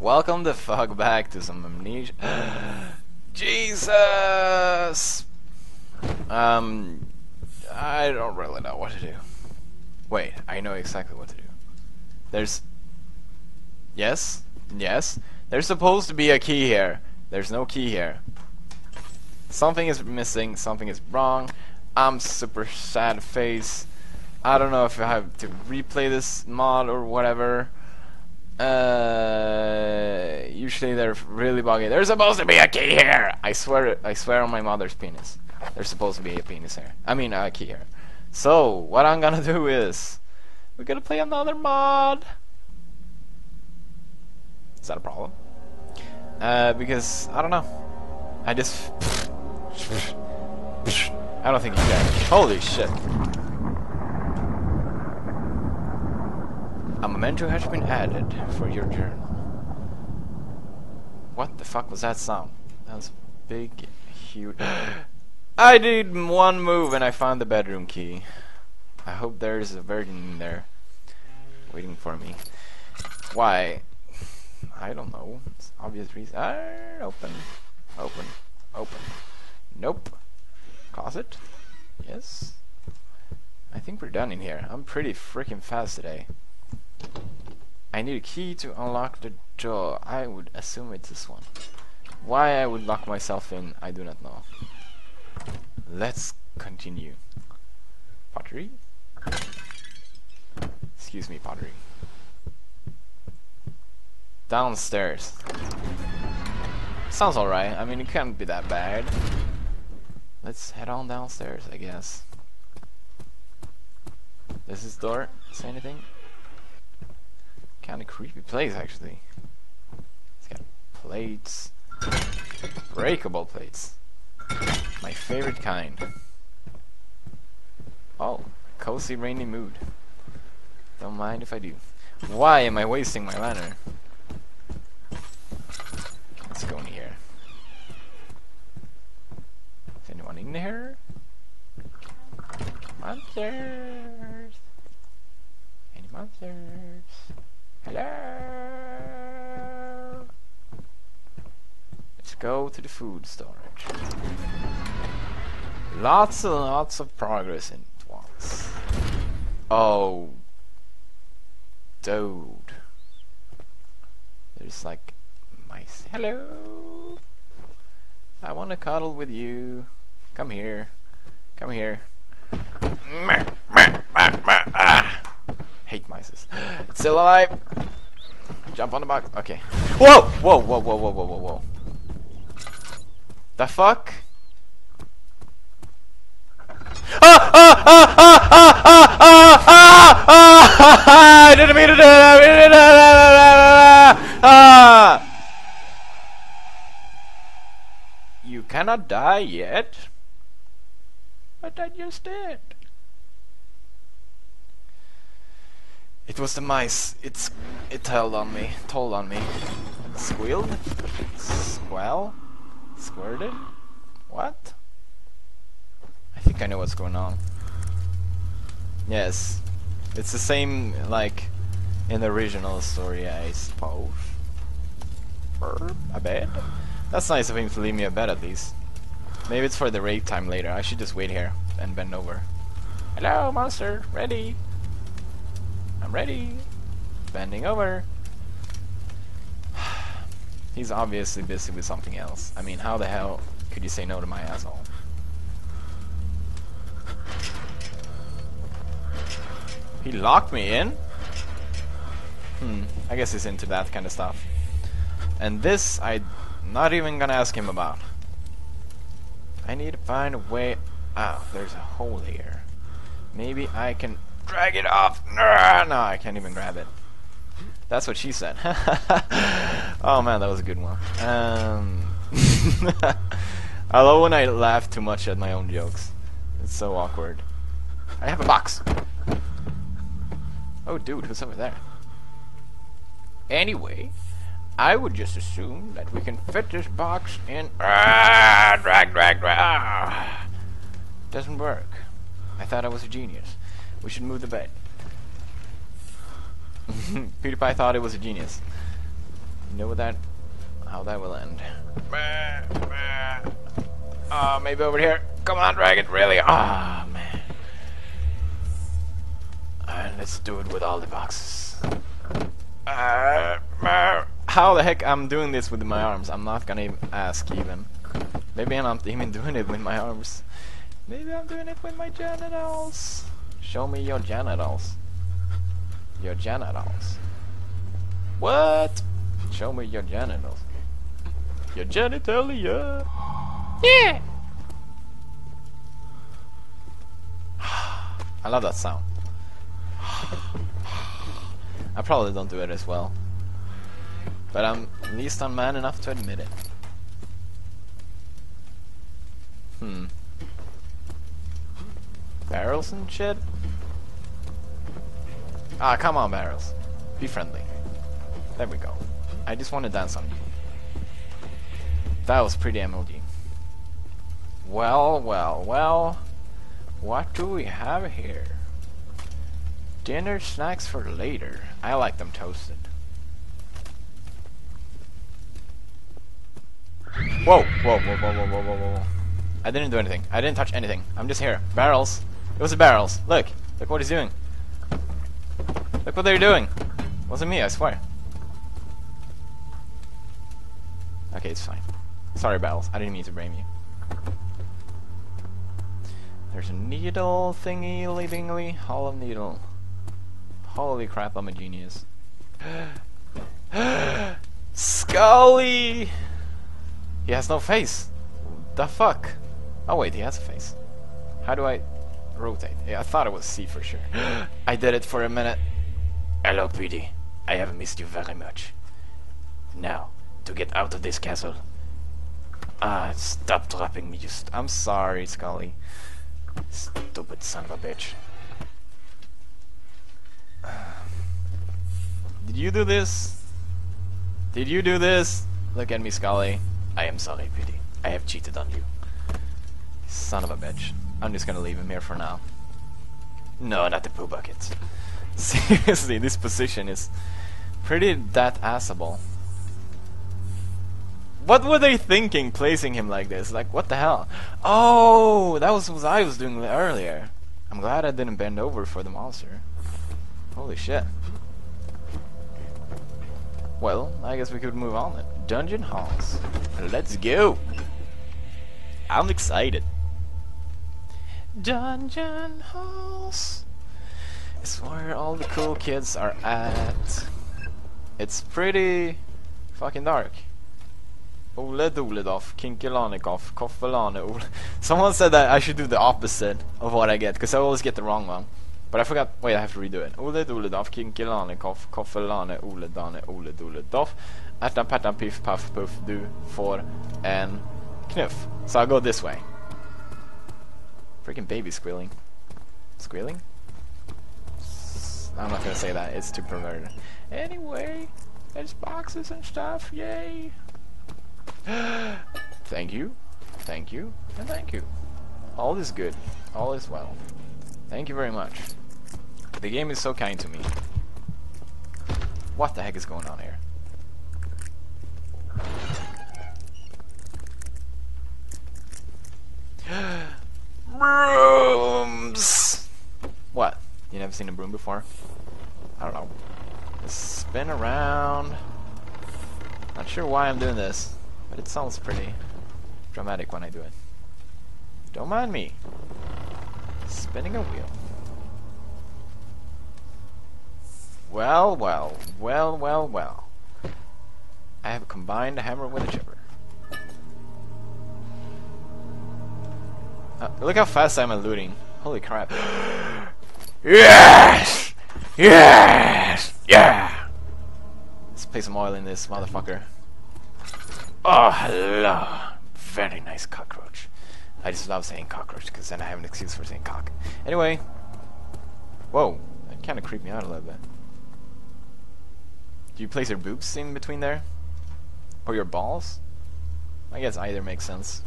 Welcome the fuck back to some amnesia. Jesus! Um, I don't really know what to do. Wait, I know exactly what to do. There's... Yes? Yes? There's supposed to be a key here. There's no key here. Something is missing, something is wrong. I'm super sad face. I don't know if I have to replay this mod or whatever. Uh, usually they're really buggy. There's supposed to be a key here. I swear, I swear on my mother's penis. There's supposed to be a penis here. I mean, a key here. So what I'm gonna do is we're gonna play another mod. Is that a problem? Uh, because I don't know. I just I don't think you can. Holy shit. A memento has been added for your journal. What the fuck was that sound? That was big, huge. I did one move and I found the bedroom key. I hope there's a virgin in there waiting for me. Why? I don't know. It's obvious reason. Ah, open. Open. Open. Nope. Closet? Yes. I think we're done in here. I'm pretty freaking fast today. I need a key to unlock the door. I would assume it's this one. Why I would lock myself in, I do not know. Let's continue. Pottery? Excuse me, pottery. Downstairs. Sounds alright. I mean, it can't be that bad. Let's head on downstairs, I guess. Does this door say anything? Kinda creepy place, actually. It's got plates. Breakable plates. My favorite kind. Oh, cozy rainy mood. Don't mind if I do. Why am I wasting my lantern? Let's go in here. Is anyone in here? Monsters! Any monsters? Hello? Let's go to the food storage. Lots and lots of progress in it once. Oh. Dude. There's like mice. Hello. I want to cuddle with you. Come here. Come here. Ah hate mices. Still alive. Jump on the box. Okay. Whoa! Whoa, whoa, whoa, whoa, whoa, whoa, whoa. The fuck? Ah, ah, ah, ah, ah, ah, ah, ah, ah, ah, I didn't mean to do that. You cannot die yet. But I just did. It was the mice. It's it told on me. Told on me. Squealed? Squall? Squirted? What? I think I know what's going on. Yes. It's the same like in the original story I suppose. A bed? That's nice of him to leave me a bed at least. Maybe it's for the raid time later. I should just wait here and bend over. Hello, monster. Ready? I'm ready. Bending over. He's obviously busy with something else. I mean, how the hell could you say no to my asshole? He locked me in? Hmm, I guess he's into that kind of stuff. And this, I'm not even gonna ask him about. I need to find a way out. There's a hole here. Maybe I can drag it off. No, I can't even grab it. That's what she said. oh man, that was a good one. Um, I love when I laugh too much at my own jokes. It's so awkward. I have a box. Oh, dude, who's over there? Anyway, I would just assume that we can fit this box in. Ah, drag, drag, drag. Ah. Doesn't work. I thought I was a genius. We should move the bed. PewDiePie thought it was a genius. You know that how that will end. Ah, uh, maybe over here. Come on, dragon, really? Ah, oh, man. And let's do it with all the boxes. Uh, how the heck I'm doing this with my arms? I'm not gonna ask even. Maybe I'm not even doing it with my arms. Maybe I'm doing it with my genitals. Show me your genitals. Your genitals. What? Show me your genitals. Your genitalia. Yeah. I love that sound. I probably don't do it as well. But I'm at least I'm man enough to admit it. Hmm. Barrels and shit? Ah, come on, Barrels. Be friendly. There we go. I just want to dance on you. That was pretty MLG. Well, well, well. What do we have here? Dinner snacks for later. I like them toasted. Whoa, whoa, whoa, whoa, whoa, whoa, whoa, whoa. I didn't do anything. I didn't touch anything. I'm just here. Barrels. It was the barrels. Look. Look what he's doing. Look what they're doing. Wasn't me, I swear. Okay, it's fine. Sorry, barrels. I didn't mean to blame you. There's a needle thingy thingy hollow needle. Holy crap, I'm a genius. Skully! He has no face. The fuck? Oh wait, he has a face. How do I rotate? Yeah, I thought it was C for sure. I did it for a minute. Hello, Petey. I have missed you very much. Now, to get out of this castle. Ah, stop dropping me, just. I'm sorry, Skully. Stupid son of a bitch. Did you do this? Did you do this? Look at me, Skully. I am sorry, Petey. I have cheated on you. Son of a bitch. I'm just gonna leave him here for now. No, not the poo bucket. Seriously, this position is pretty that assable. What were they thinking placing him like this? Like, what the hell? Oh, that was what I was doing earlier. I'm glad I didn't bend over for the monster. Holy shit. Well, I guess we could move on then. Dungeon Halls. Let's go! I'm excited. Dungeon Halls. It's where all the cool kids are at. It's pretty fucking dark. Ole Doledoff, Kinkelanikoff, Koffelane Ole. Someone said that I should do the opposite of what I get, because I always get the wrong one. But I forgot, wait, I have to redo it. Ole Doledoff, Kinkelanikoff, Koffelane, Ole Dane, Ole Doledoff. Ärtan pärtan piff paff puff, du får en knuff. So I'll go this way. Freaking baby squealing. Squealing? I'm not gonna say that, it's too perverted. Anyway, there's boxes and stuff, yay! thank you, thank you, and thank you. All is good, all is well. Thank you very much. The game is so kind to me. What the heck is going on here? Brooms! What? Never seen a broom before? I don't know. spin around. Not sure why I'm doing this, but it sounds pretty dramatic when I do it. Don't mind me. Spinning a wheel. Well, well, well, well, well. I have combined a hammer with a chipper. Uh, look how fast I'm looting. Holy crap. yes! Yes! Yeah! Let's put some oil in this motherfucker. Oh, hello. Very nice cockroach. I just love saying cockroach because then I have an excuse for saying cock. Anyway. Whoa. That kind of creeped me out a little bit. Do you place your boobs in between there? Or your balls? I guess either makes sense.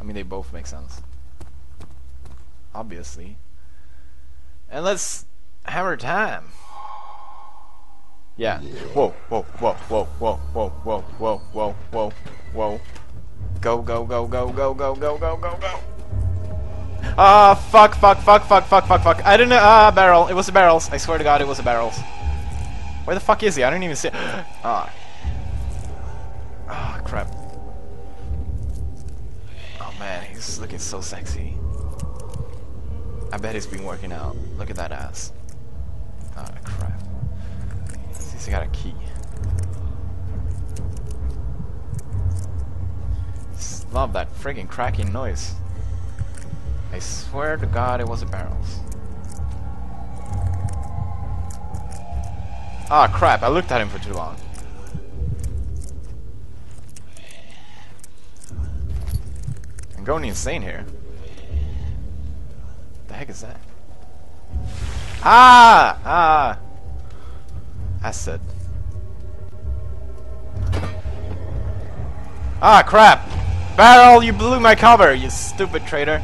I mean, they both make sense. Obviously. And let's hammer time. Yeah. Whoa, whoa, whoa, whoa, whoa, whoa, whoa, whoa, whoa, whoa, whoa. Go, go, go, go, go, go, go, go, go, go. Ah, fuck, fuck, fuck, fuck, fuck, fuck, fuck. I didn't know. Ah, barrel. It was the barrels. I swear to God, it was the barrels. Where the fuck is he? I don't even see. Ah. Ah, crap. Oh man, he's looking so sexy. I bet he's been working out. Look at that ass. Ah, crap. He's got a key. Love that friggin' cracking noise. I swear to God it was the barrels. Ah crap, I looked at him for too long. I'm going insane here. Is that? Ah! Ah! Acid. Ah crap! Barrel, you blew my cover, you stupid traitor.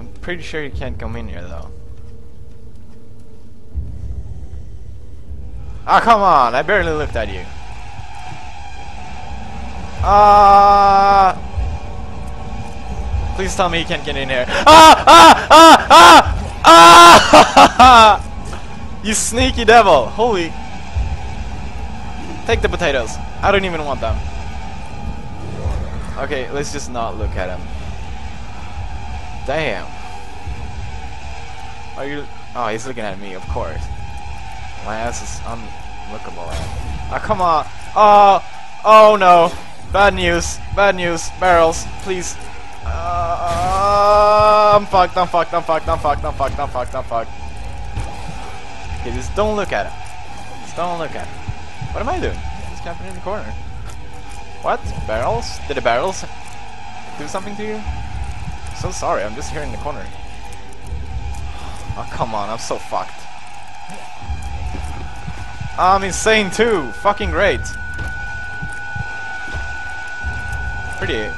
I'm pretty sure you can't come in here though. Ah, come on! I barely looked at you. Ah! Please tell me you can't get in here. Ah! Ah! Ah! Ah! Ah! you sneaky devil! Holy! Take the potatoes. I don't even want them. Okay, let's just not look at him. Damn. Are you? Oh, he's looking at me, of course. My ass is unlookable. Ah, come on. Oh, oh no. Bad news. Bad news. Barrels, please. Uh, I'm fucked. I'm fucked. I'm fucked. I'm fucked. I'm fucked. I'm fucked. I'm fucked. Okay, just don't look at him. Just don't look at him. What am I doing? Just camping in the corner. What? Barrels? Did the barrels do something to you? So sorry. I'm just here in the corner. Oh, come on. I'm so fucked. I'm insane too. Fucking great. Pretty